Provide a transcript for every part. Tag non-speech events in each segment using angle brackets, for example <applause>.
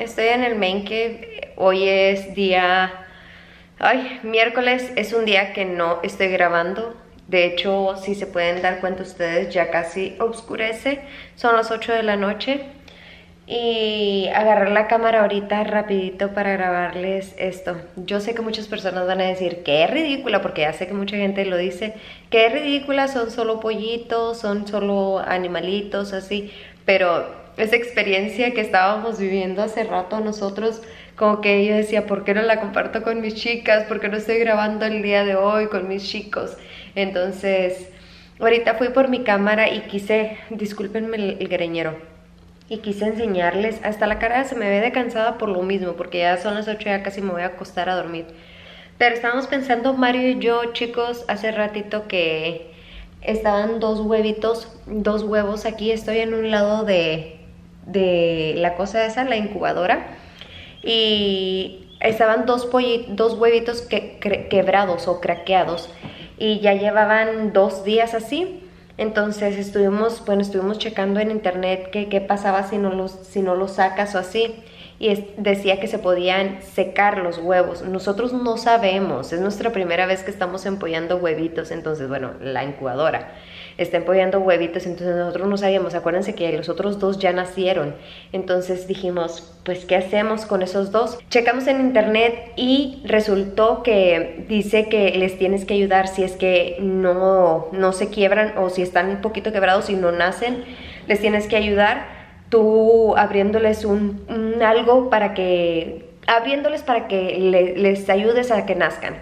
Estoy en el main cave, hoy es día, ay, miércoles es un día que no estoy grabando, de hecho si se pueden dar cuenta ustedes ya casi oscurece, son las 8 de la noche. Y agarrar la cámara ahorita rapidito para grabarles esto. Yo sé que muchas personas van a decir que es ridícula, porque ya sé que mucha gente lo dice, que es ridícula, son solo pollitos, son solo animalitos, así, pero esa experiencia que estábamos viviendo hace rato nosotros, como que yo decía, ¿por qué no la comparto con mis chicas? ¿Por qué no estoy grabando el día de hoy con mis chicos? Entonces, ahorita fui por mi cámara y quise, discúlpenme el, greñero, y quise enseñarles, hasta la cara se me ve de cansada por lo mismo, porque ya son las 8 ya casi me voy a acostar a dormir. Pero estábamos pensando Mario y yo, chicos, hace ratito que estaban dos huevitos, dos huevos aquí, estoy en un lado de, de la cosa esa, la incubadora, y estaban dos, dos huevitos que, quebrados o craqueados, y ya llevaban dos días así, entonces estuvimos, bueno, estuvimos checando en internet qué, pasaba si no, los, si no los sacas o así. Y decía que se podían secar los huevos. Nosotros no sabemos, es nuestra primera vez que estamos empollando huevitos, entonces, bueno, la incubadora está empollando huevitos, entonces nosotros no sabíamos, acuérdense que los otros dos ya nacieron, entonces dijimos, pues ¿qué hacemos con esos dos? Checamos en internet y resultó que dice que les tienes que ayudar si es que no, no se quiebran o si están un poquito quebrados y no nacen, les tienes que ayudar tú abriéndoles un, algo para que, abriéndoles para que les ayudes a que nazcan.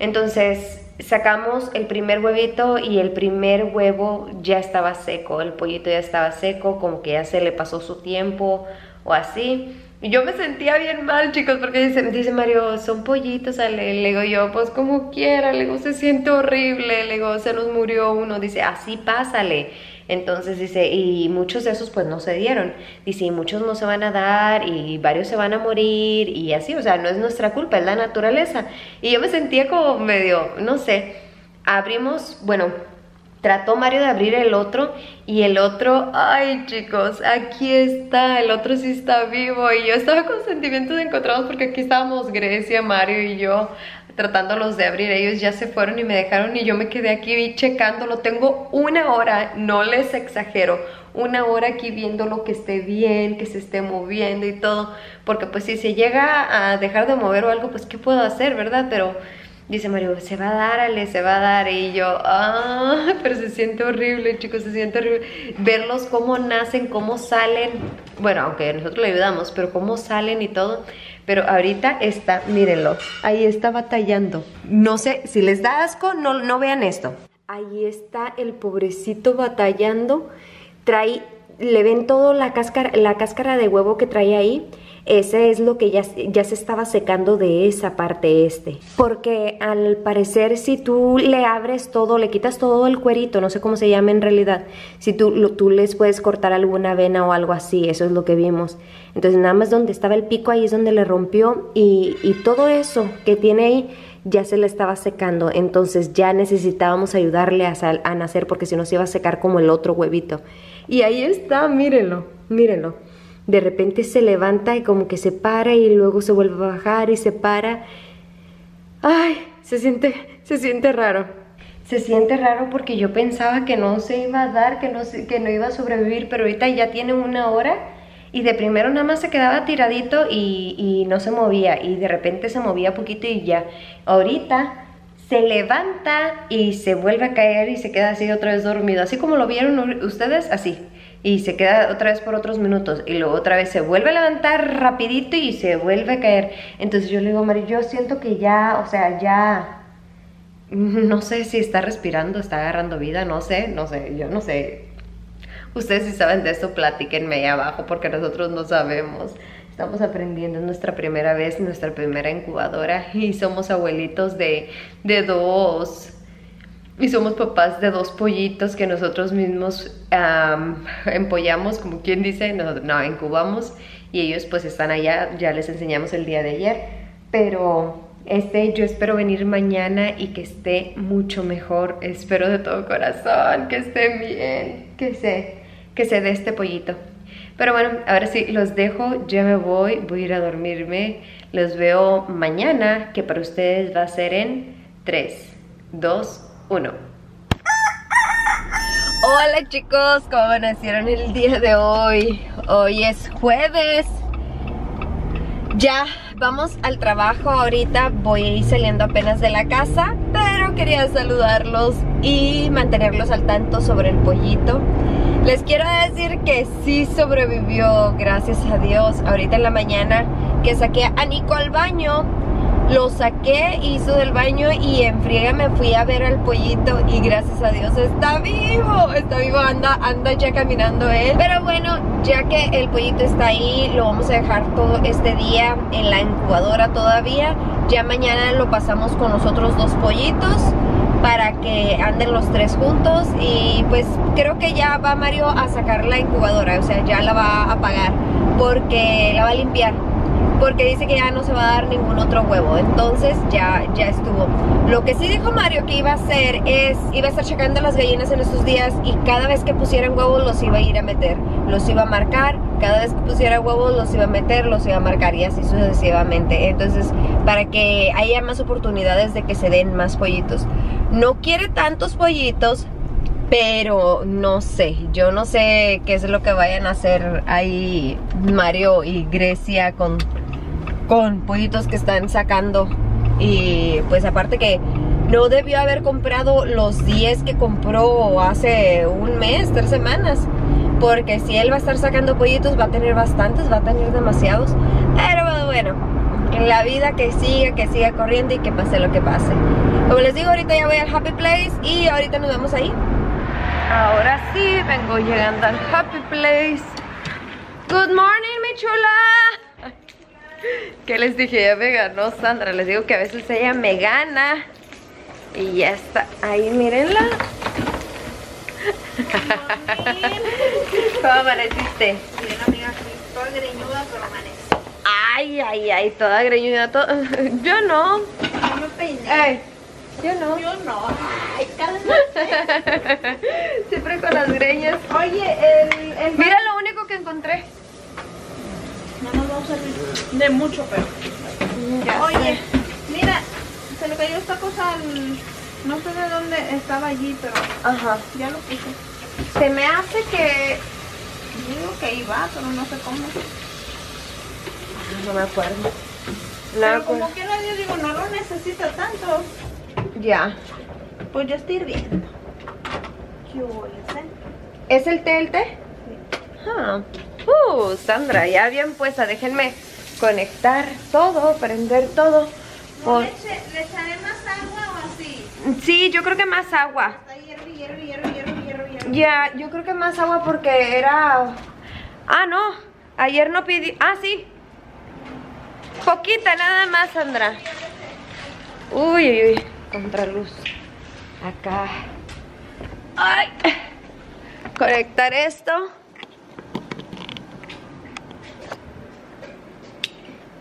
Entonces sacamos el primer huevito y el primer huevo ya estaba seco, el pollito ya estaba seco, como que ya se le pasó su tiempo o así. Yo me sentía bien mal, chicos, porque dice, dice Mario, son pollitos, le, le digo yo, pues como quiera, le digo, se siente horrible, le digo, se nos murió uno, dice, así pásale. Entonces dice, y muchos de esos pues no se dieron. Dice, y muchos no se van a dar y varios se van a morir y así, o sea, no es nuestra culpa, es la naturaleza. Y yo me sentía como medio, no sé, abrimos, bueno, trató Mario de abrir el otro y el otro, ay chicos, aquí está, el otro sí está vivo y yo estaba con sentimientos encontrados porque aquí estábamos Grecia, Mario y yo tratándolos de abrir. Ellos ya se fueron y me dejaron y yo me quedé aquí checándolo. Tengo una hora, no les exagero, una hora aquí viendo lo que esté bien, que se esté moviendo y todo. Porque pues si se llega a dejar de mover o algo, pues ¿qué puedo hacer, verdad? Pero dice Mario, se va a dar, Ale, se va a dar. Y yo, ah, <laughs> pero se siente horrible, chicos, se siente horrible. Verlos cómo nacen, cómo salen. Bueno, aunque nosotros le ayudamos, pero cómo salen y todo. Pero ahorita está, mírenlo, ahí está batallando. No sé, si les da asco, no, no vean esto. Ahí está el pobrecito batallando. Trae, le ven todo la cáscara, la cáscara de huevo que trae ahí ese es lo que ya, ya se estaba secando de esa parte este. Porque al parecer si tú le abres todo, le quitas todo el cuerito, no sé cómo se llama en realidad, si tú, tú les puedes cortar alguna vena o algo así, eso es lo que vimos. Entonces nada más donde estaba el pico ahí es donde le rompió y, y todo eso que tiene ahí ya se le estaba secando, entonces ya necesitábamos ayudarle a, a nacer porque si no se iba a secar como el otro huevito. Y ahí está, mírenlo, mírenlo de repente se levanta y como que se para y luego se vuelve a bajar y se para. Ay, se siente, se siente raro. Se siente raro porque yo pensaba que no se iba a dar, que no, que no iba a sobrevivir, pero ahorita ya tiene una hora y de primero nada más se quedaba tiradito y, y no se movía y de repente se movía poquito y ya. Ahorita se levanta y se vuelve a caer y se queda así otra vez dormido, así como lo vieron ustedes, así y se queda otra vez por otros minutos y luego otra vez se vuelve a levantar rapidito y se vuelve a caer. Entonces yo le digo, Mari, yo siento que ya, o sea, ya, <laughs> no sé si está respirando, está agarrando vida, no sé, no sé, yo no sé. Ustedes si saben de esto, platíquenme ahí abajo porque nosotros no sabemos. Estamos aprendiendo, es nuestra primera vez, nuestra primera incubadora y somos abuelitos de, de dos y somos papás de dos pollitos que nosotros mismos empollamos, como quien dice, no, incubamos y ellos pues están allá, ya les enseñamos el día de ayer, pero este yo espero venir mañana y que esté mucho mejor, espero de todo corazón que esté bien, que se, que se dé este pollito. Pero bueno, ahora sí, los dejo, ya me voy, voy a ir a dormirme. Los veo mañana, que para ustedes va a ser en 3, 2, 1. Hola chicos, ¿cómo amanecieron el día de hoy? Hoy es jueves. Ya vamos al trabajo ahorita, voy a ir saliendo apenas de la casa, pero quería saludarlos y mantenerlos al tanto sobre el pollito. Les quiero decir que sí sobrevivió, gracias a Dios. Ahorita en la mañana que saqué a Nico al baño, lo saqué, hizo del baño y en friega me fui a ver al pollito y gracias a Dios está vivo, está vivo, anda, anda ya caminando él. Pero bueno, ya que el pollito está ahí, lo vamos a dejar todo este día en la incubadora todavía. Ya mañana lo pasamos con los otros dos pollitos para que anden los tres juntos y pues creo que ya va Mario a sacar la incubadora, o sea, ya la va a apagar porque la va a limpiar porque dice que ya no se va a dar ningún otro huevo. Entonces ya, ya estuvo. Lo que sí dijo Mario que iba a hacer es iba a estar checando las gallinas en esos días y cada vez que pusieran huevos los iba a ir a meter. Los iba a marcar cada vez que pusiera huevos los iba a meter los iba a marcar y así sucesivamente. Entonces para que haya más oportunidades de que se den más pollitos. No quiere tantos pollitos pero no sé, yo no sé qué es lo que vayan a hacer ahí Mario y Grecia con con pollitos que están sacando. Y pues aparte que no debió haber comprado los 10 que compró hace un mes, tres semanas. Porque si él va a estar sacando pollitos va a tener bastantes, va a tener demasiados. Pero bueno, en la vida que siga, que siga corriendo y que pase lo que pase. Como les digo, ahorita ya voy al Happy Place y ahorita nos vemos ahí. Ahora sí, vengo llegando al Happy Place. Good morning, mi chula <laughs> ¿Qué les dije? Ya me ganó Sandra. Les digo que a veces ella me gana. Y ya está. Ahí, mírenla. <laughs> ¿Cómo amaneciste? Bien, amiga, toda greñuda, pero amanece. Ay, ay, ay, toda greñuda. To... <laughs> Yo no. No me peiné. Yo no. Yo no. Ay. Siempre con las greñas. Oye, el, el Mira lo único que encontré. No nos va a servir de mucho, pero. Ya Oye, sé. mira, se le cayó esta cosa al- No sé de dónde estaba allí, pero Ajá. ya lo puse. Se me hace que... Digo que iba, pero no sé cómo. No me acuerdo. No pero como que nadie digo, no lo necesita tanto. Ya. Pues ya estoy hirviendo. ¿Qué hubo, Lisa? ¿Es el té el té? Ah. Uh, Sandra, ya bien puesta. Déjenme conectar todo, prender todo. Por- ¿Le, eche- ¿Le echaré más agua o así? Sí, yo creo que más agua. Está hierro, hierro, hierro, hierro, hierro, hierro. Ya, yo creo que más agua porque era... Ah, no. Ayer no pedí... Ah, sí. Poquita, nada más, Sandra. Uy, uy, uy. Contraluz. Acá. Ay. Conectar esto.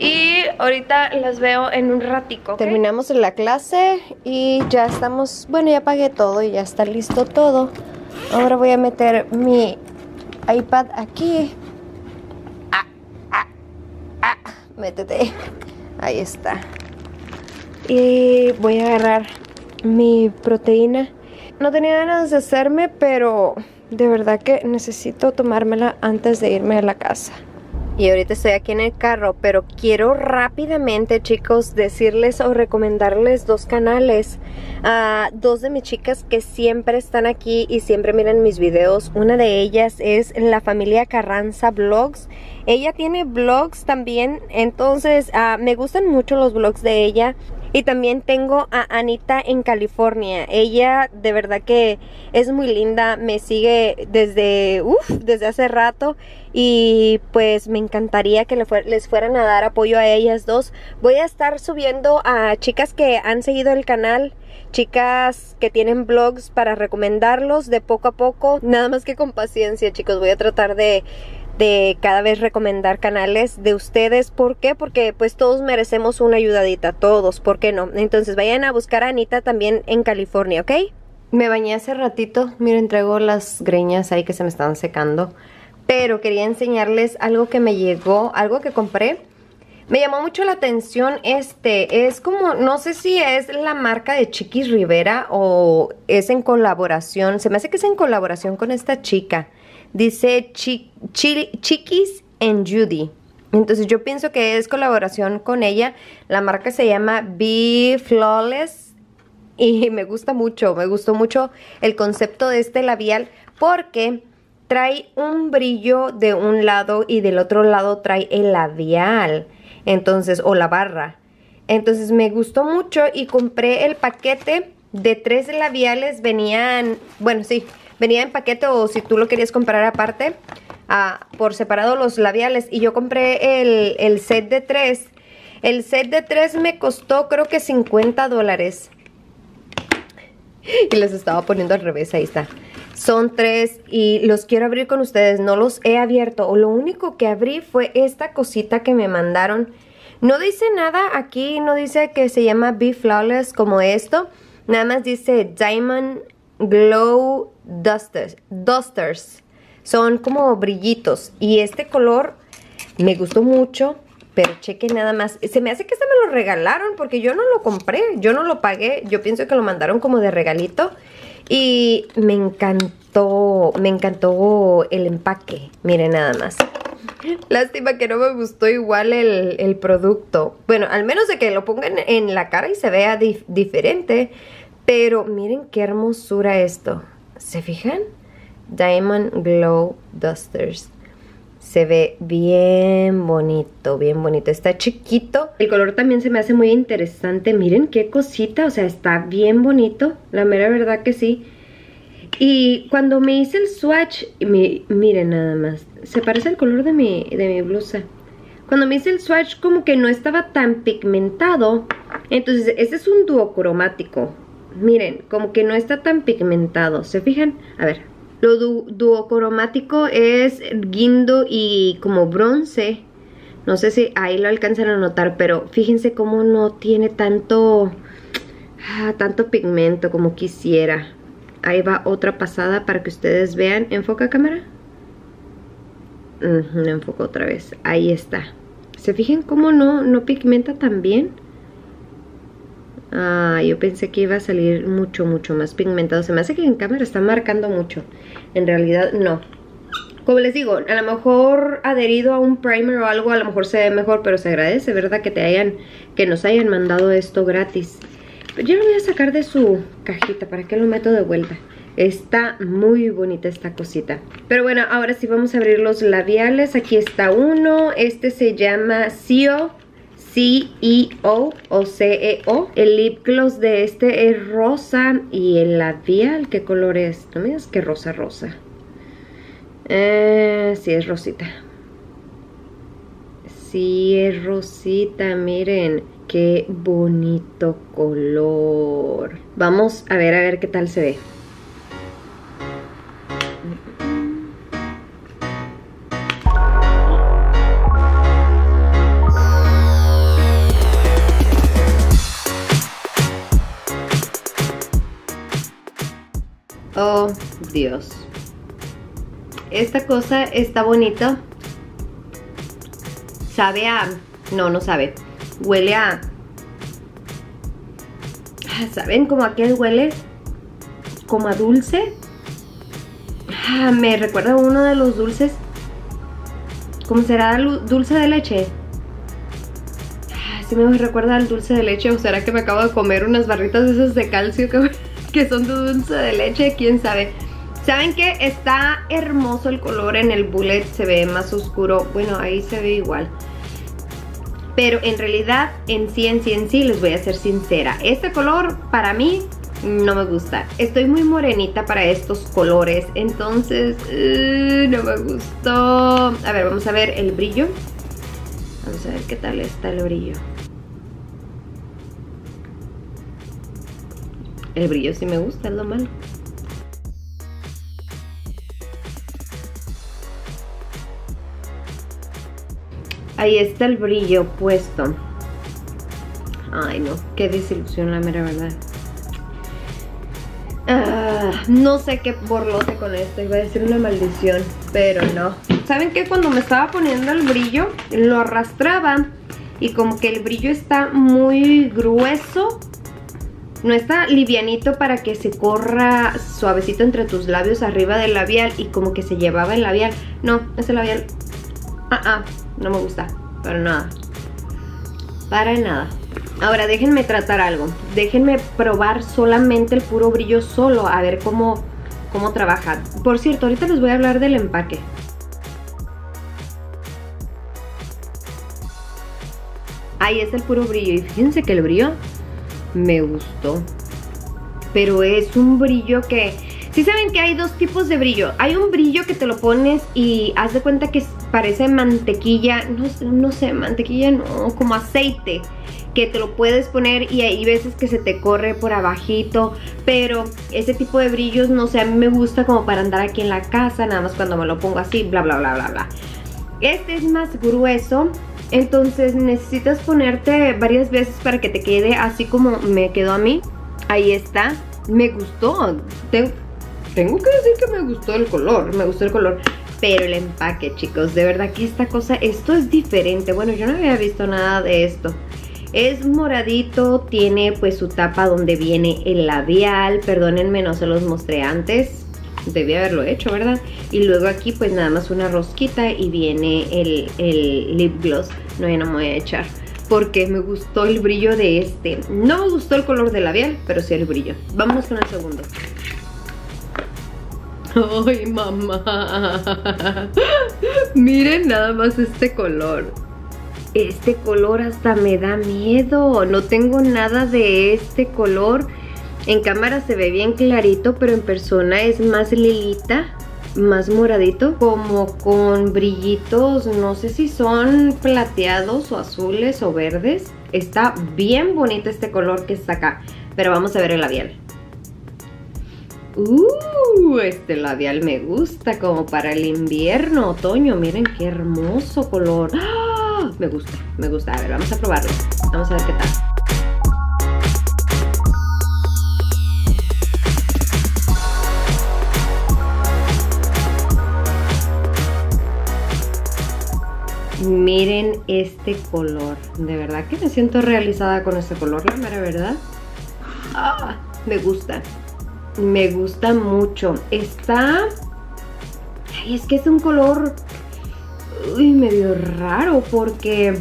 Y ahorita las veo en un ratico. Terminamos la clase y ya estamos, bueno, ya pagué todo y ya está listo todo. Ahora voy a meter mi iPad aquí. Ah, ah, ah, métete. Ahí está. Y voy a agarrar mi proteína. No tenía ganas de hacerme, pero de verdad que necesito tomármela antes de irme a la casa. Y ahorita estoy aquí en el carro, pero quiero rápidamente, chicos, decirles o recomendarles dos canales. a dos de mis chicas que siempre están aquí y siempre miran mis videos. Una de ellas es la familia Carranza Vlogs. Ella tiene vlogs también, entonces ah, me gustan mucho los vlogs de ella. Y también tengo a Anita en California. Ella de verdad que es muy linda, me sigue desde, desde hace rato y pues me encantaría que les fueran a dar apoyo a ellas dos. Voy a estar subiendo a chicas que han seguido el canal, chicas que tienen blogs para recomendarlos de poco a poco. Nada más que con paciencia, chicos. Voy a tratar de de cada vez recomendar canales de ustedes. ¿Por qué? Porque pues todos merecemos una ayudadita, todos, ¿por qué no? Entonces vayan a buscar a Anita también en California, ¿ok? Me bañé hace ratito, miren, traigo las greñas ahí que se me están secando. pero quería enseñarles algo que me llegó, algo que compré. Me llamó mucho la atención este, es como, no sé si es la marca de Chiquis Rivera o es en colaboración, se me hace que es en colaboración con esta chica. Dice Chiquis and Judy. Entonces yo pienso que es colaboración con ella. La marca se llama Be Flawless y me gusta mucho, me gustó mucho el concepto de este labial porque trae un brillo de un lado y del otro lado trae el labial. Entonces, o la barra. Entonces me gustó mucho y compré el paquete de tres labiales. Venían, bueno, sí, venía en paquete o si tú lo querías comprar aparte, ah, por separado los labiales. Y yo compré el, el set de tres. El set de tres me costó creo que 50 dólares. Y les estaba poniendo al revés, ahí está. Son tres y los quiero abrir con ustedes. No los he abierto. O lo único que abrí fue esta cosita que me mandaron. No dice nada aquí, no dice que se llama Be Flawless como esto. Nada más dice Diamond Glow Dusters. Dusters. Son como brillitos. Y este color me gustó mucho. Pero cheque nada más. Se me hace que este me lo regalaron porque yo no lo compré. Yo no lo pagué. Yo pienso que lo mandaron como de regalito. Y me encantó, me encantó el empaque. Miren nada más. Lástima que no me gustó igual el, producto. Bueno, al menos de que lo pongan en la cara y se vea diferente. Pero miren qué hermosura esto. ¿Se fijan? Diamond Glow Dusters. Se ve bien bonito, bien bonito. Está chiquito. El color también se me hace muy interesante. Miren qué cosita, o sea, está bien bonito. La mera verdad que sí. Y cuando me hice el swatch, miren nada más. Se parece al color de mi, de mi blusa. Cuando me hice el swatch como que no estaba tan pigmentado. Entonces, este es un duocromático. Miren, como que no está tan pigmentado. ¿Se fijan? A ver, lo duocromático es guindo y como bronce. No sé si ahí lo alcanzan a notar, pero fíjense cómo no tiene tanto, ah, tanto pigmento como quisiera. Ahí va otra pasada para que ustedes vean. ¿Enfoca cámara? no enfoco otra vez. Ahí está. ¿Se fijan cómo no, no pigmenta tan bien? Ah, yo pensé que iba a salir mucho, mucho más pigmentado. Se me hace que en cámara está marcando mucho. En realidad, no. Como les digo, a lo mejor adherido a un primer o algo, a lo mejor se ve mejor, pero se agradece, ¿verdad? Que te hayan, que nos hayan mandado esto gratis. Pero yo lo voy a sacar de su cajita, ¿para que lo meto de vuelta? Está muy bonita esta cosita. Pero bueno, ahora sí vamos a abrir los labiales. Aquí está uno. Este se llama CEO C-E-O o C-E-O. El lip gloss de este es rosa y el labial, ¿qué color es? No me digas que rosa, rosa. Eh, sí, es rosita. Sí, es rosita, miren. Qué bonito color. Vamos a ver, a ver qué tal se ve. Dios. Esta cosa está bonito. Sabe a... No, no sabe. Huele a... Ah, ¿Saben cómo aquel huele? Como a dulce. Ah, me recuerda uno de los dulces. ¿Cómo será dulce de leche? Ah, sí me recuerda al dulce de leche. ¿O será que me acabo de comer unas barritas de esas de calcio que <laughs> que son de dulce de leche, quién sabe. ¿Saben qué? Está hermoso el color en el bullet, se ve más oscuro. Bueno, ahí se ve igual. Pero en realidad, en sí, en sí, en sí, les voy a ser sincera. Este color, para mí, no me gusta. Estoy muy morenita para estos colores, entonces uh, no me gustó. A ver, vamos a ver el brillo. Vamos a ver qué tal está el brillo. El brillo sí me gusta, es lo malo. Ahí está el brillo puesto. Ay, no. Qué desilusión, la mera verdad. Ah, no sé qué borlote con esto. Iba a decir una maldición, pero no. ¿saben qué? Cuando me estaba poniendo el brillo, lo arrastraba y como que el brillo está muy grueso. No está livianito para que se corra suavecito entre tus labios arriba del labial y como que se llevaba el labial. No, ese labial... Ah, ah, no me gusta, para nada. Para nada. Ahora déjenme tratar algo. Déjenme probar solamente el puro brillo solo, a ver cómo, cómo trabaja. Por cierto, ahorita les voy a hablar del empaque. Ahí es el puro brillo. Y fíjense que el brillo me gustó. Pero es un brillo que... Si saben que hay dos tipos de brillo. Hay un brillo que te lo pones y haz de cuenta que parece mantequilla. No, no sé, mantequilla no, como aceite que te lo puedes poner y hay veces que se te corre por abajito, pero ese tipo de brillos, no sé, a mí me gusta como para andar aquí en la casa, nada más cuando me lo pongo así, bla, bla, bla, bla, bla. Este es más grueso, entonces necesitas ponerte varias veces para que te quede así como me quedó a mí. Ahí está, me gustó, tengo, que decir que me gustó el color, me gustó el color. Pero el empaque, chicos, de verdad que esta cosa, esto es diferente. Bueno, yo no había visto nada de esto. Es moradito, tiene pues su tapa donde viene el labial. Perdónenme, no se los mostré antes. Debí haberlo hecho, ¿verdad? Y luego aquí pues nada más una rosquita y viene el, el lip gloss. No, ya no me voy a echar porque me gustó el brillo de este. No me gustó el color del labial, pero sí el brillo. Vámonos con el segundo. ¡Ay, mamá! Miren nada más este color este color hasta me da miedo. No tengo nada de este color. En cámara se ve bien clarito, pero en persona es más lilita, más moradito, como con brillitos, no sé si son plateados o azules o verdes. Está bien bonito este color que está acá, pero vamos a ver el labial. Uh, este labial me gusta como para el invierno, otoño. Miren qué hermoso color. ¡Ah! me gusta, me gusta. A ver, vamos a probarlo. Vamos a ver qué tal. Miren este color. De verdad que me siento realizada con este color, la mera verdad. Ah, me gusta. Me gusta mucho. Está... Ay, es que es un color uy, medio raro porque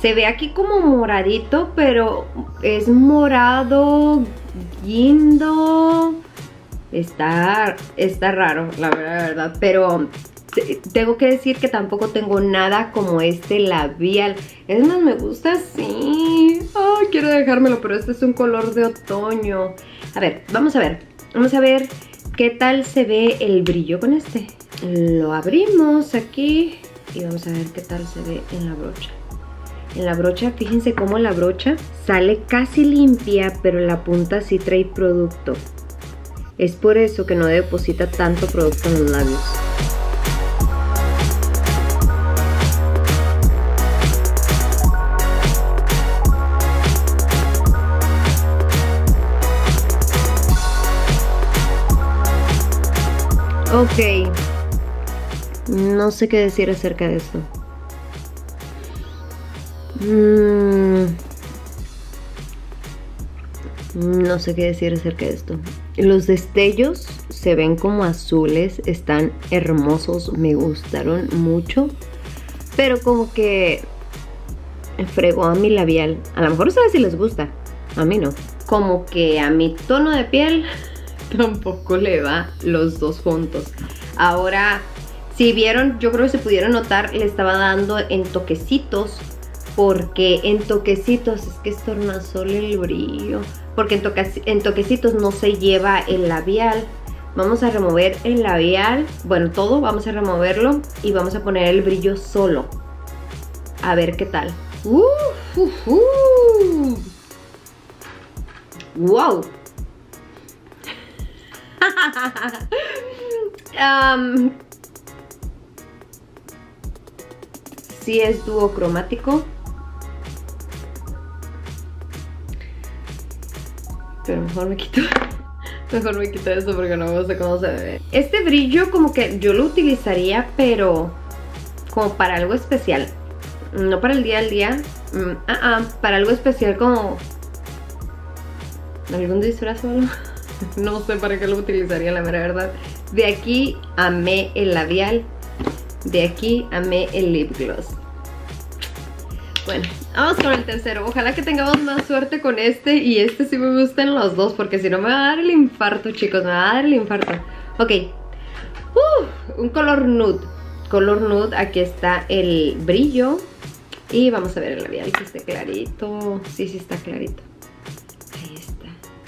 se ve aquí como moradito, pero es morado, guindo. Está, está raro, la verdad, pero tengo que decir que tampoco tengo nada como este labial. Es más, me gusta así. Ay, quiero dejármelo, pero este es un color de otoño. A ver, vamos a ver. Vamos a ver qué tal se ve el brillo con este. Lo abrimos aquí y vamos a ver qué tal se ve en la brocha. En la brocha, fíjense cómo la brocha sale casi limpia, pero la punta sí trae producto. Es por eso que no deposita tanto producto en los labios. Ok, no sé qué decir acerca de esto. Mm. No sé qué decir acerca de esto. Los destellos se ven como azules, están hermosos, me gustaron mucho. Pero como que fregó a mi labial. A lo mejor ustedes si les gusta, a mí no. Como que a mi tono de piel tampoco le va los dos juntos. Ahora si vieron, yo creo que se pudieron notar, le estaba dando en toquecitos. Porque en toquecitos, es que es tornasol el brillo. Porque en, toquecitos no se lleva el labial. Vamos a remover el labial. Bueno, todo vamos a removerlo. Y vamos a poner el brillo solo. A ver qué tal. Uh, ¡Wow! Um, Si es duocromático. Pero mejor me quito, <laughs> Mejor me quito esto porque no me gusta cómo se ve. Este brillo como que yo lo utilizaría, pero como para algo especial. No para el día al día. Mm, ah, para algo especial como... ¿Algún disfraz solo? <laughs> no sé para qué lo utilizaría, la mera verdad. De aquí amé el labial. De aquí amé el lip gloss. Bueno, vamos con el tercero. Ojalá que tengamos más suerte con este y este sí me gustan los dos porque si no me va a dar el infarto, chicos. Me va a dar el infarto. Ok. un color nude. Color nude. Aquí está el brillo. Y vamos a ver el labial que esté clarito. Sí, sí está clarito.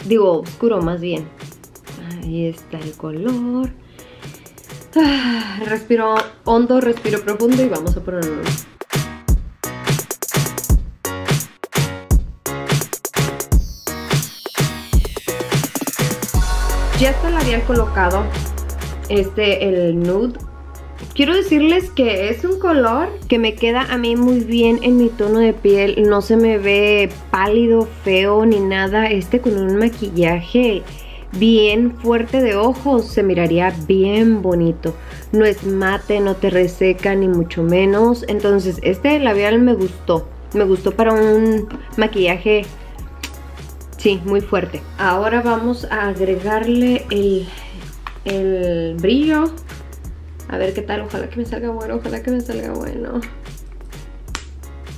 Digo, oscuro más bien. Ahí está el color. Ah, respiro hondo, respiro profundo y vamos a ponerlo. Ya está el labial colocado, este, el nude. Quiero decirles que es un color que me queda a mí muy bien en mi tono de piel. No se me ve pálido, feo ni nada. Este con un maquillaje bien fuerte de ojos se miraría bien bonito. No es mate, no te reseca ni mucho menos. Entonces este labial me gustó. Me gustó para un maquillaje Sí, muy fuerte. Ahora vamos a agregarle el, el brillo. A ver qué tal, ojalá que me salga bueno, ojalá que me salga bueno.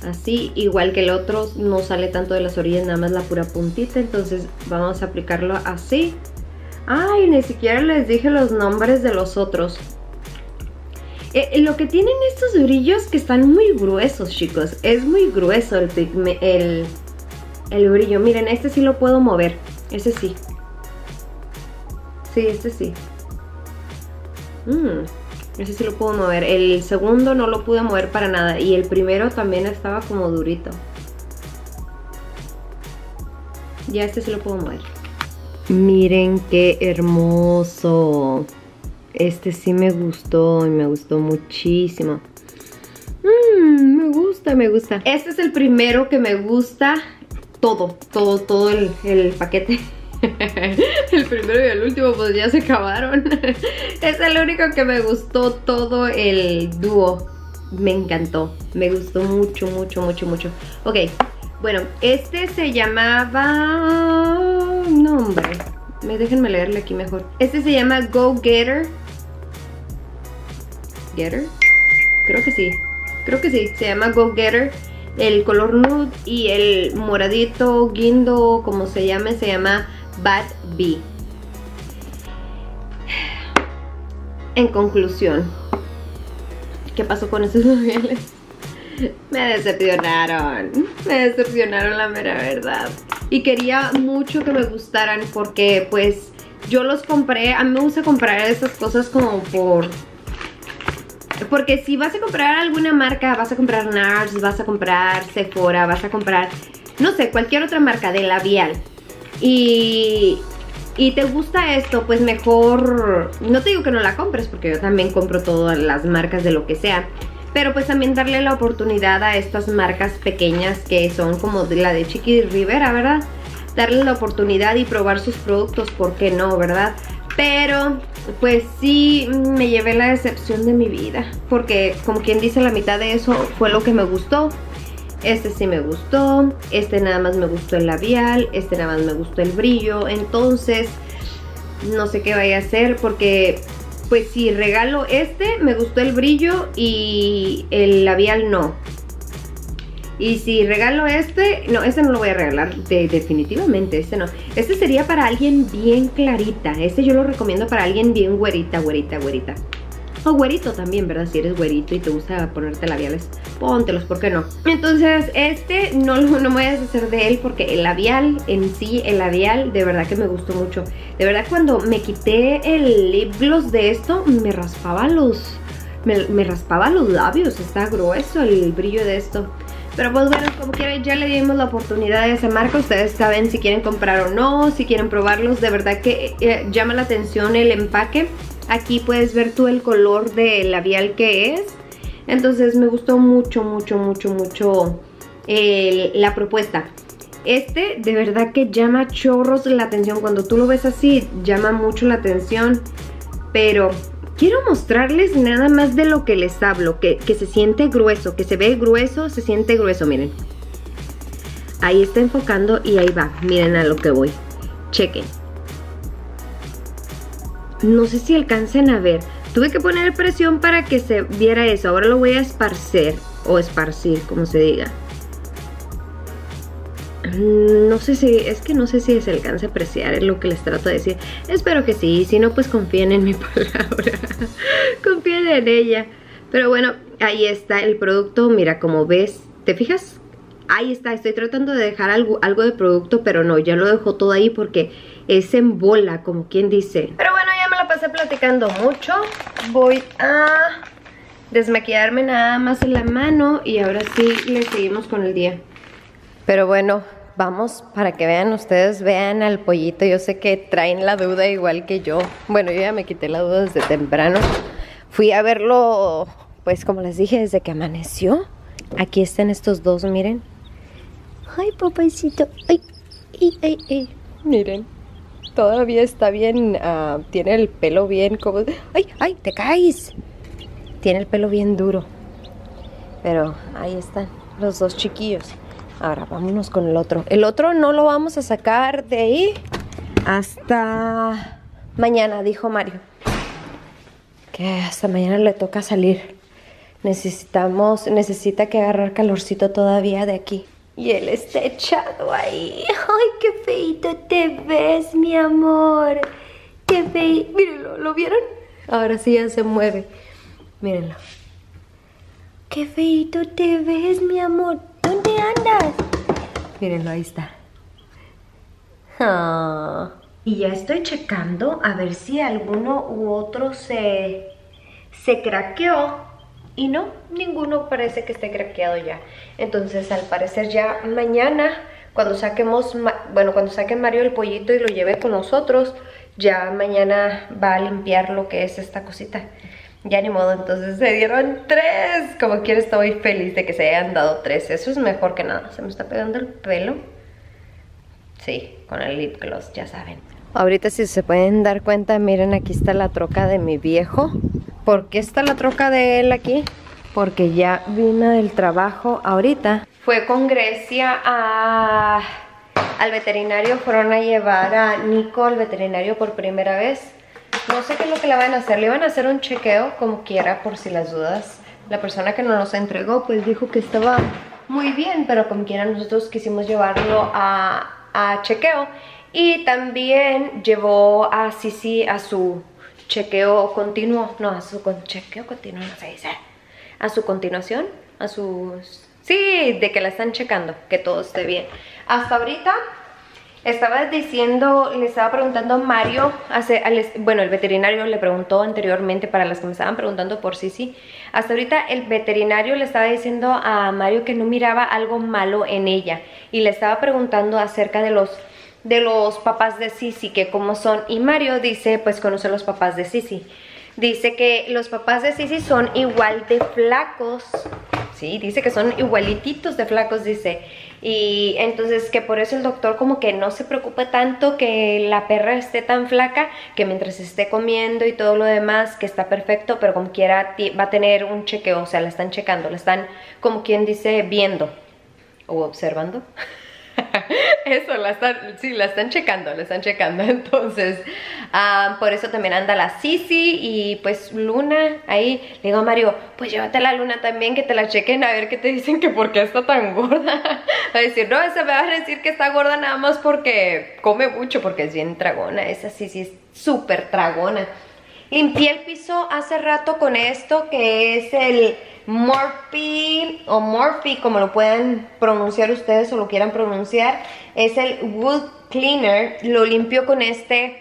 Así, igual que el otro, no sale tanto de las orillas, nada más la pura puntita. Entonces vamos a aplicarlo así. Ay, ni siquiera les dije los nombres de los otros. Eh, lo que tienen estos brillos que están muy gruesos, chicos. Es muy grueso el, el, el brillo. Miren, este sí lo puedo mover. Ese sí. Sí, este sí. Mmm, ese sí lo puedo mover. El segundo no lo pude mover para nada. Y el primero también estaba como durito. Ya este sí lo puedo mover. Miren qué hermoso. Este sí me gustó y me gustó muchísimo. Mmm, me gusta, me gusta. Este es el primero que me gusta todo, todo, todo el, paquete. <laughs> el primero y el último pues ya se acabaron. <laughs> es el único que me gustó todo el dúo. Me encantó. Me gustó mucho, mucho, mucho, mucho. Ok, bueno, este se llamaba... Nombre. Me déjenme leerle aquí mejor. Este se llama Go Getter. ¿Getter? Creo que sí. Creo que sí. Se llama Go Getter el color nude y el moradito, guindo, como se llame, se llama Bad Bee. En conclusión, ¿qué pasó con esos labiales? Me decepcionaron, me decepcionaron la mera verdad. Y quería mucho que me gustaran porque pues yo los compré, a mí me gusta comprar esas cosas como por porque si vas a comprar alguna marca, vas a comprar NARS, vas a comprar Sephora, vas a comprar, no sé, cualquier otra marca de labial. Y, y te gusta esto, pues mejor, no te digo que no la compres, porque yo también compro todas las marcas de lo que sea. Pero pues también darle la oportunidad a estas marcas pequeñas que son como la de Chiqui Rivera, ¿verdad? Darle la oportunidad y probar sus productos, ¿por qué no, verdad? Pero pues sí me llevé la decepción de mi vida. Porque como quien dice la mitad de eso fue lo que me gustó. Este sí me gustó, este nada más me gustó el labial, este nada más me gustó el brillo. Entonces no sé qué vaya a hacer porque pues si regalo este me gustó el brillo y el labial no. Y si regalo este, no, este no lo voy a regalar, definitivamente, este no. Este sería para alguien bien clarita, este yo lo recomiendo para alguien bien güerita, güerita, güerita. O güerito también, ¿verdad? Si eres güerito y te gusta ponerte labiales, póntelos, ¿por qué no? Entonces, este no, no me voy a deshacer de él porque el labial en sí, el labial, de verdad que me gustó mucho. De verdad, cuando me quité el lip gloss de esto, me raspaba los... Me, me raspaba los labios, está grueso el brillo de esto. Pero pues bueno, como quiera ya le dimos la oportunidad a esa marca. Ustedes saben si quieren comprar o no, si quieren probarlos. De verdad que eh, llama la atención el empaque. Aquí puedes ver tú el color de labial que es. Entonces me gustó mucho, mucho, mucho, mucho la propuesta. Este de verdad que llama chorros la atención. Cuando tú lo ves así, llama mucho la atención. Pero quiero mostrarles nada más de lo que les hablo. Que, que se siente grueso, que se ve grueso, se siente grueso, miren. Ahí está enfocando y ahí va. Miren a lo que voy. Chequen. No sé si alcancen a ver. Tuve que poner presión para que se viera eso. Ahora lo voy a esparcer o esparcir, como se diga. No sé si, es que no sé si se alcanza a apreciar lo que les trato de decir. Espero que sí, si no pues confíen en mi <laughs> palabra. confíen en ella. Pero bueno, ahí está el producto. Mira, como ves, ¿te fijas? Ahí está, estoy tratando de dejar algo, algo de producto, pero no, ya lo dejo todo ahí porque es en bola, como quien dice. Pero bueno, ya me la pasé platicando mucho. Voy a desmaquillarme nada más en la mano y ahora sí le seguimos con el día. Pero bueno, vamos para que vean ustedes, vean al pollito. Yo sé que traen la duda igual que yo. Bueno, yo ya me quité la duda desde temprano. Fui a verlo, pues como les dije, desde que amaneció. Aquí están estos dos, miren. Ay, papacito. Ay, ay, ay, ay. Miren. Todavía está bien, uh, tiene el pelo bien como... ¡Ay, ay, te caes! Tiene el pelo bien duro. Pero ahí están los dos chiquillos. Ahora vámonos con el otro. El otro no lo vamos a sacar de ahí hasta mañana, dijo Mario. Que hasta mañana le toca salir. Necesitamos, necesita que agarrar calorcito todavía de aquí. Y él está echado ahí. Ay, qué feito te ves, mi amor. Qué feito. Mírenlo, ¿lo vieron? Ahora sí ya se mueve. Mírenlo. Qué feito te ves, mi amor. ¿Dónde andas? Mírenlo, ahí está. Ah. Y ya estoy checando a ver si alguno u otro se, se craqueó. Y no, ninguno parece que esté craqueado ya. Entonces, al parecer ya mañana, cuando saquemos, bueno, cuando saque Mario el pollito y lo lleve con nosotros, ya mañana va a limpiar lo que es esta cosita. Ya ni modo, entonces se dieron tres. Como quiera estoy feliz de que se hayan dado tres. Eso es mejor que nada. Se me está pegando el pelo. Sí, con el lip gloss, ya saben. Ahorita si se pueden dar cuenta, miren aquí está la troca de mi viejo. ¿Por qué está la troca de él aquí? Porque ya vino del trabajo ahorita. Fue con Grecia a, al veterinario. Fueron a llevar a Nico al veterinario por primera vez. No sé qué es lo que le van a hacer. Le van a hacer un chequeo como quiera por si las dudas. La persona que nos los entregó pues dijo que estaba muy bien, pero como quiera nosotros quisimos llevarlo a, a chequeo. Y también llevó a Sisi a su chequeo continuo, no, a su chequeo continuo, no se dice, a su continuación, a sus... Sí, de que la están checando, que todo esté bien. Hasta ahorita estaba diciendo, le estaba preguntando a Mario, hace, bueno, el veterinario le preguntó anteriormente para las que me estaban preguntando por Sisi. Hasta ahorita el veterinario le estaba diciendo a Mario que no miraba algo malo en ella y le estaba preguntando acerca de los de los papás de Sisi, que como son, y Mario dice, pues conoce los papás de Sisi. Dice que los papás de Sisi son igual de flacos, sí, dice que son igualititos de flacos, dice. Y entonces que por eso el doctor como que no se preocupe tanto que la perra esté tan flaca, que mientras esté comiendo y todo lo demás, que está perfecto, pero como quiera va a tener un chequeo, o sea, la están checando, la están como quien dice viendo o observando. <laughs> <laughs> eso, la están, sí, la están checando, la están checando. <laughs> Entonces, ah, por eso también anda la Sisi y pues Luna ahí. Le digo a Mario, pues llévate la Luna también, que te la chequen a ver qué te dicen que por qué está tan gorda. <laughs> a decir, no, esa me va a decir que está gorda nada más porque come mucho, porque es bien tragona. Esa Sisi es súper tragona. Limpié el piso hace rato con esto, que es el Morphe o Morphe, como lo pueden pronunciar ustedes o lo quieran pronunciar, es el Wood Cleaner. Lo limpio con este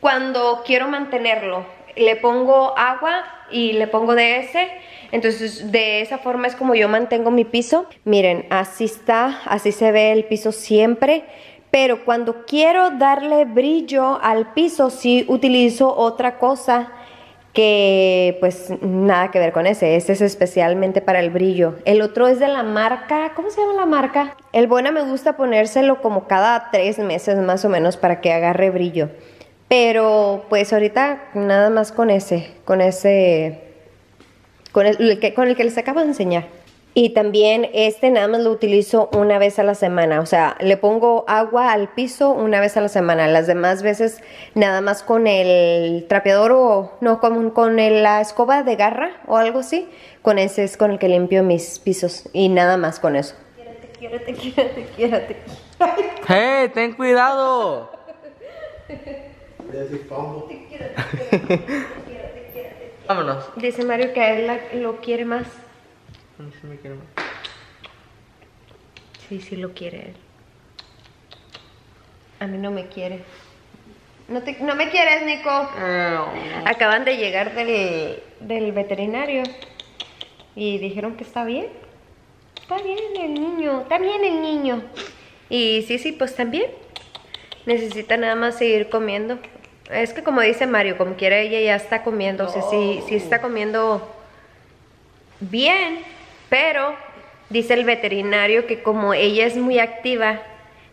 cuando quiero mantenerlo. Le pongo agua y le pongo de ese. Entonces de esa forma es como yo mantengo mi piso. Miren, así está, así se ve el piso siempre. Pero cuando quiero darle brillo al piso, sí utilizo otra cosa que pues nada que ver con ese, este es especialmente para el brillo. El otro es de la marca, ¿cómo se llama la marca? El buena me gusta ponérselo como cada tres meses más o menos para que agarre brillo. Pero pues ahorita nada más con ese, con ese, con el, con el que les acabo de enseñar. Y también este nada más lo utilizo una vez a la semana, o sea, le pongo agua al piso una vez a la semana. Las demás veces nada más con el trapeador o no, con, con la escoba de garra o algo así. Con ese es con el que limpio mis pisos y nada más con eso. Quiérate, quiérate, quiérate, quiérate. ¡Hey, ten cuidado! Vámonos. Dice Mario que a él la- lo quiere más. No me quiere más. Sí, sí lo quiere él. A mí no me quiere. No, te, no me quieres, Nico. Acaban de llegar del, del veterinario y dijeron que está bien. Está bien el niño, está bien el niño. Y sí, sí, pues también. Necesita nada más seguir comiendo. Es que como dice Mario, como quiera ella ya está comiendo. O sea, sí, sí está comiendo bien, pero dice el veterinario que como ella es muy activa,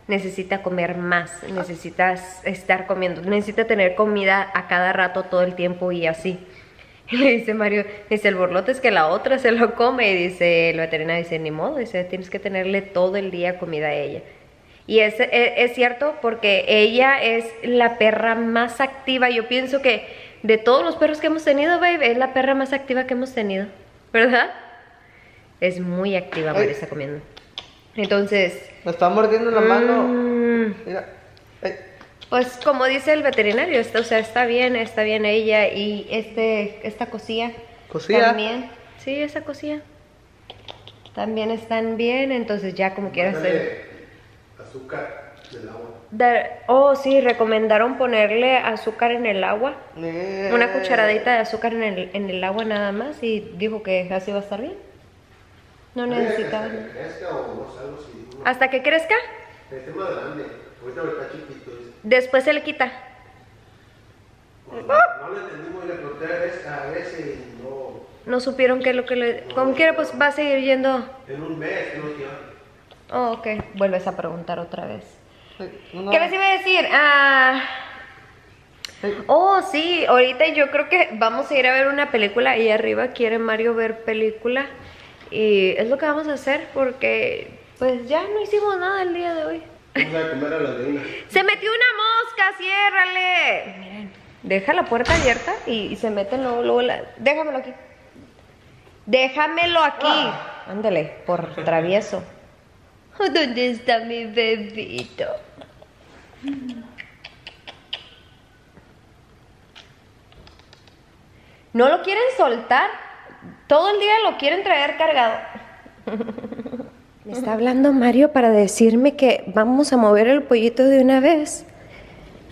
necesita comer más, necesita estar comiendo, necesita tener comida a cada rato todo el tiempo y así. <laughs> Y le dice Mario, dice el borlote es que la otra se lo come y dice el veterinario dice ni modo, dice tienes que tenerle todo el día comida a ella. Y es, es, es cierto porque ella es la perra más activa. Yo pienso que de todos los perros que hemos tenido, babe, es la perra más activa que hemos tenido, ¿verdad? Es muy activa, Mario está comiendo. Entonces, Me está mordiendo la mano. mm, Mira. Ay. pues como dice el veterinario, está, o sea, está bien, está bien ella y este, esta cosilla ¿Cosilla? también. Sí, esa cosilla. También están bien, entonces ya como quieras hacer. azúcar del agua. Dar- oh, sí, recomendaron ponerle azúcar en el agua. Eh. Una cucharadita de azúcar en el, en el agua nada más y dijo que así va a estar bien. No necesitaba. Que crezca o no sé, algo así. ¿no? Hasta que crezca, Que esté más grande. Ahorita está chiquito. después se le quita. Pues, no, no le entendimos y le pregunté a ese y no. No supieron qué es lo que le... Como quiera, pues va a seguir yendo. En un mes, que no tiene. Oh, ok. Vuelves a preguntar otra vez. No. ¿Qué les iba a decir? Ah... Oh, sí, ahorita yo creo que vamos a ir a ver una película y arriba quiere Mario ver película y es lo que vamos a hacer porque pues ya no hicimos nada el día de hoy. Vamos a comer a la reina. Se metió una mosca, ciérrale. Miren, deja la puerta abierta y, y se meten luego, luego la... Déjamelo aquí. Déjamelo aquí. Ándale, por travieso. <laughs> ¿Dónde está mi bebito? No lo quieren soltar. Todo el día lo quieren traer cargado. <laughs> Me está hablando Mario para decirme que vamos a mover el pollito de una vez.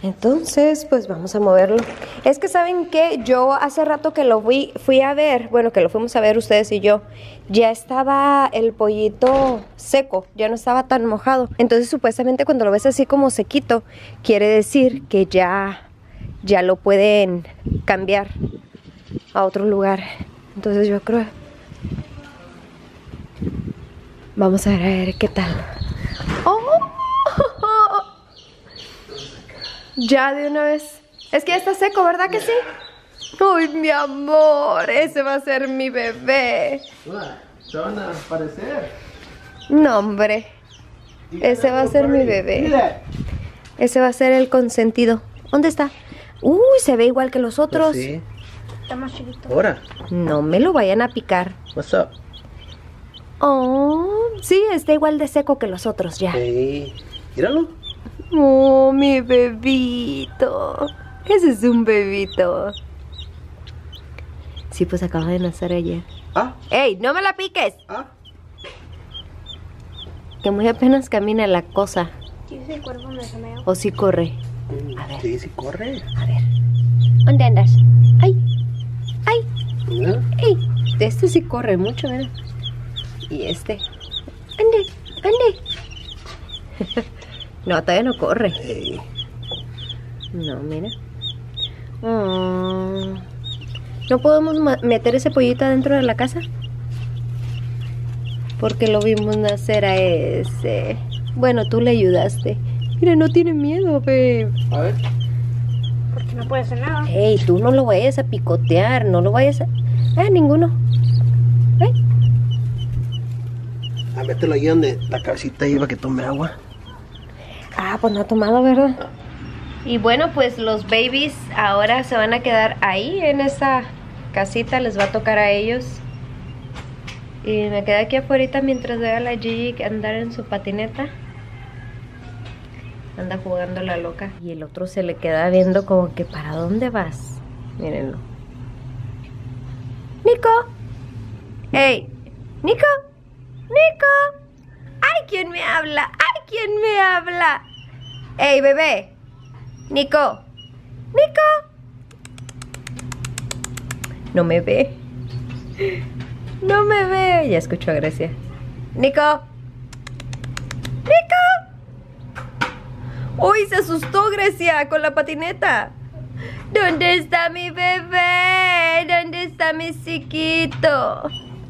Entonces, pues vamos a moverlo. Es que saben que yo hace rato que lo fui, fui a ver, bueno, que lo fuimos a ver ustedes y yo, ya estaba el pollito seco, ya no estaba tan mojado. Entonces, supuestamente cuando lo ves así como sequito, quiere decir que ya, ya lo pueden cambiar a otro lugar. Entonces yo creo Vamos a ver, a ver qué tal. ¡Oh! Ya de una vez. Es que ya está seco, ¿verdad que sí? Uy, mi amor, ese va a ser mi bebé. Se van a aparecer. No, hombre. Ese va a ser mi bebé. Ese va a ser el consentido. ¿Dónde está? Uy, se ve igual que los otros. Sí. Está más chiquito. Ahora. No me lo vayan a picar. What's up? Oh, sí, está igual de seco que los otros ya. Hey. Míralo. Oh, mi bebito. Ese es un bebito. Sí, pues acaba de nacer ayer. Ah. ¡Ey, no me la piques! Ah. Que muy apenas camina la cosa. ¿Quién es el cuerpo me O si corre. A ver. Sí, sí, corre. A ver. ¿Dónde andas? ¡Ay! ¡Ay! ¡Ey! Este sí corre mucho, mira. Y este. ¡Ande! ¡Ande! <laughs> no, todavía no corre. Hey. No, mira. Mm. ¿No podemos meter ese pollito adentro de la casa? Porque lo vimos nacer a ese. Bueno, tú le ayudaste. Mira, no tiene miedo, babe. A ver. No puede hacer nada. Ey, tú no lo vayas a picotear, no lo vayas a... Ah, ninguno. Ay, A mételo ahí donde la cabecita iba que tome agua. Ah, pues no ha tomado, ¿verdad? Y bueno, pues los babies ahora se van a quedar ahí en esa casita, les va a tocar a ellos. Y me quedé aquí afuera mientras veo a la Gigi andar en su patineta. Anda jugando la loca. Y el otro se le queda viendo como que ¿para dónde vas? Mírenlo. Nico. Ey, Nico. Nico. ¡Ay, quién me habla! ¡Ay, quién me habla! ¡Ey, bebé! ¡Nico! ¡Nico! No me ve. No me ve. Ya escucho a Grecia. ¡Nico! ¡Nico! ¡Uy, se asustó Grecia con la patineta! ¿Dónde está mi bebé? ¿Dónde está mi chiquito?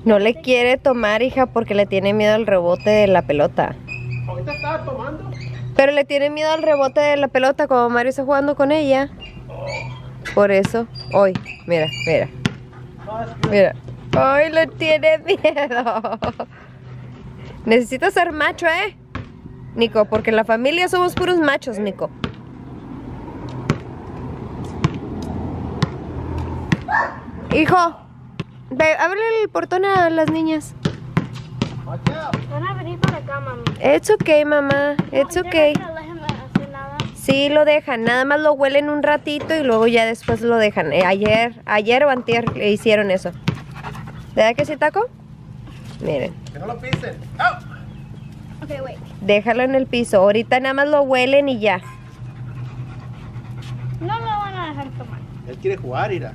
No le quiere tomar, hija, porque le tiene miedo al rebote de la pelota. Ahorita estaba tomando. Pero le tiene miedo al rebote de la pelota como Mario está jugando con ella. Por eso, hoy, mira, mira, mira. Hoy le tiene miedo. <laughs> Necesitas ser macho, ¿eh? Nico, porque en la familia somos puros machos, Nico. Hijo, ve, ábrele el portón a las niñas. Van a venir para acá, mami. It's okay, mamá. It's okay. No déjenme hacer nada. Sí, lo dejan. Nada más lo huelen un ratito y luego ya después lo dejan. Eh, ayer, ayer o antier le hicieron eso. ¿Verdad que sí, Taco? Miren, Que no lo pisen. Ok, wait. Déjalo en el piso. Ahorita nada más lo huelen y ya. No lo van a dejar tomar. Él quiere jugar, Ira.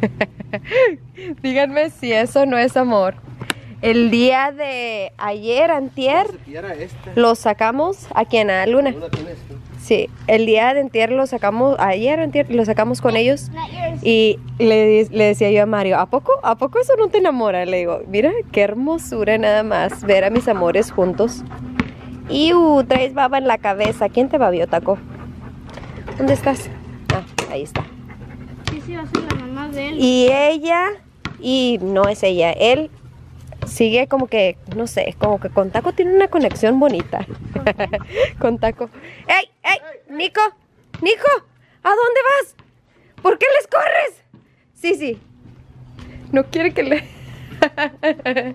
<laughs> Díganme si eso no es amor. El día de ayer, antier, esta. lo sacamos aquí en la luna. Una tienes tú. Sí, el día de antier lo sacamos, ayer antier lo sacamos con ellos. Y le decía yo a Mario, ¿a poco? ¿A poco eso no te enamora? Le digo, mira, qué hermosura nada más ver a mis amores juntos. Y uh, traes baba en la cabeza. ¿Quién te babió, Taco? ¿Dónde estás? Ah, ahí está. Sí, sí, va a ser la mamá de él. Y ella, y no es ella, él sigue como que, no sé, como que con Taco tiene una conexión bonita. <laughs> con Taco. ¡Ey, ey! ¡Nico! ¡Nico! ¿A dónde vas? ¿Por qué les corres? Sí, sí. No quiere que le... <laughs>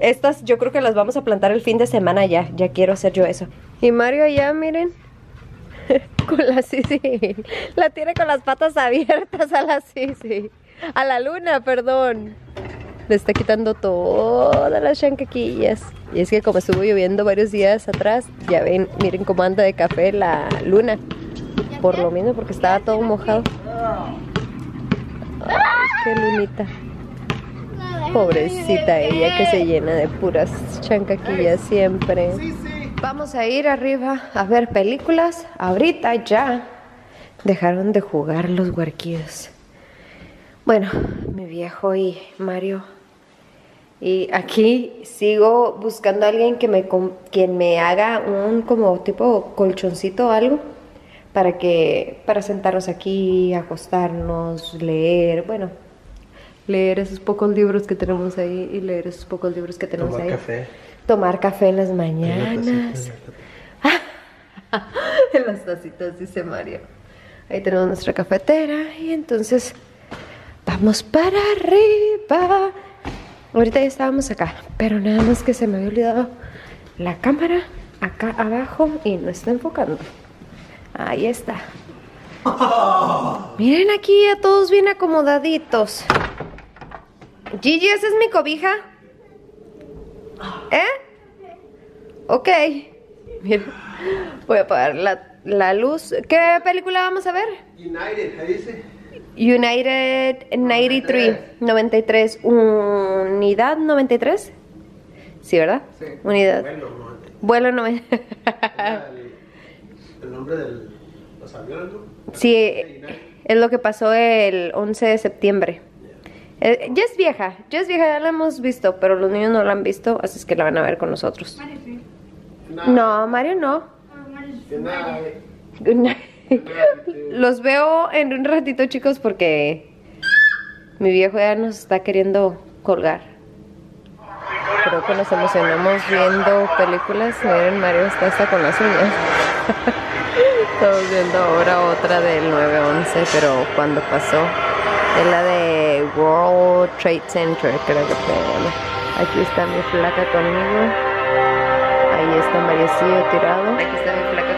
Estas yo creo que las vamos a plantar el fin de semana ya. Ya quiero hacer yo eso. Y Mario allá, miren. <laughs> con la Sisi. La tiene con las patas abiertas a la Sisi. A la luna, perdón. Le está quitando todas las chancaquillas. Y es que como estuvo lloviendo varios días atrás, ya ven, miren cómo anda de café la luna. Por lo mismo, porque estaba todo mojado. Qué lunita. Pobrecita ella que se llena de puras chancaquillas siempre. Vamos a ir arriba a ver películas. Ahorita ya dejaron de jugar los huerquillos. Bueno, mi viejo y Mario. Y aquí sigo buscando a alguien que me, quien me haga un como tipo colchoncito o algo para que para sentarnos aquí, acostarnos, leer, bueno, leer esos pocos libros que tenemos ahí y leer esos pocos libros que tenemos Tomar ahí. café. Tomar café en las mañanas. <laughs> en las tacitas, dice Mario. Ahí tenemos nuestra cafetera y entonces vamos para arriba. Ahorita ya estábamos acá, pero nada más que se me había olvidado la cámara acá abajo y no está enfocando. Ahí está. <laughs> Miren aquí a todos bien acomodaditos. Gigi, ¿esa es mi cobija? ¿Eh? Ok. Mira, voy a apagar la, la luz. ¿Qué película vamos a ver? United, ahí dice. United 93, 93, Unidad 93. Sí, ¿verdad? Sí. Unidad. Vuelo 90. Era <laughs> el, el nombre del, Los aviones, ¿no? Sí, es lo que pasó el 11 de septiembre. Eh, ya es vieja, ya es vieja, ya la hemos visto, pero los niños no la han visto, así es que la van a ver con nosotros. No, Mario no. Que nada, eh. Good night. Los veo en un ratito, chicos, porque mi viejo ya nos está queriendo colgar. Creo que nos emocionamos viendo películas. Miren, Mario está hasta con las uñas. <laughs> Estamos viendo ahora otra del 9-11, pero cuando pasó. Es la de World Trade Center, creo que llama. Aquí está mi flaca conmigo. Ahí está Mariecillo tirado. Aquí está mi conmigo.